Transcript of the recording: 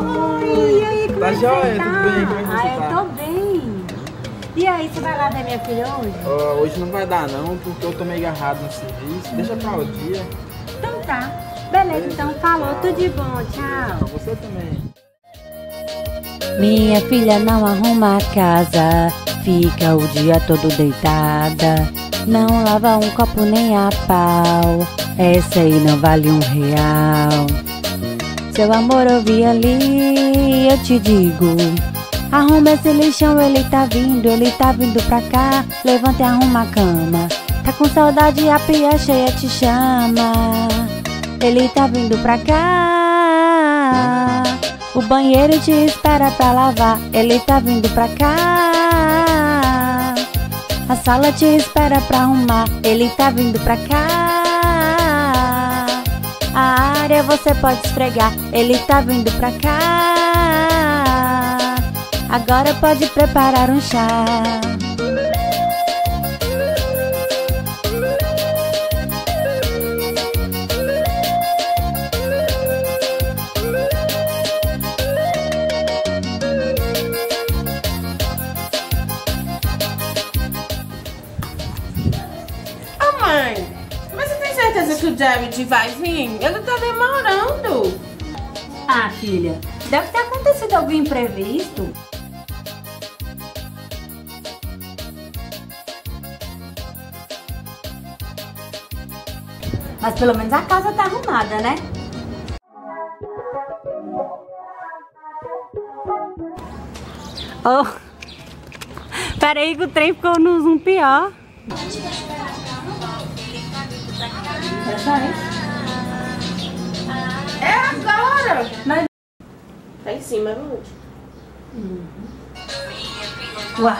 joia, você tudo bem? Como é que Ah, você eu tá? tô bem. E aí, você vai lá ver minha filha hoje? Ó, hoje não vai dar não, porque eu tô meio agarrado no serviço. Deixa pra outro dia. Então tá. Beleza, então falou. Tchau. Tudo de bom. Tchau. Pra você também. Minha filha não arruma a casa, fica o dia todo deitada. Não lava um copo nem a pau, essa aí não vale um real. Seu amor, eu vi ali, eu te digo. Arruma esse lixão, ele tá vindo, ele tá vindo pra cá. Levanta e arruma a cama. Tá com saudade, a pia cheia te chama. Ele tá vindo pra cá. O banheiro te espera pra lavar. Ele tá vindo pra cá. A sala te espera pra arrumar. Ele tá vindo pra cá. Você pode esfregar. Ele tá vindo pra cá. Agora pode preparar um chá. Certeza que o David vai vir? Ele tá demorando. Ah, filha, deve ter acontecido algum imprevisto. Mas pelo menos a casa tá arrumada, né? Oh, peraí que o trem ficou no zoom pior. É agora! Mas... Tá em cima, viu? Uhum. Uau!